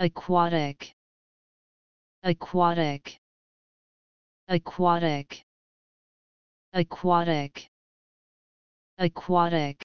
aquatic. Aquatic. Aquatic. Aquatic. Aquatic.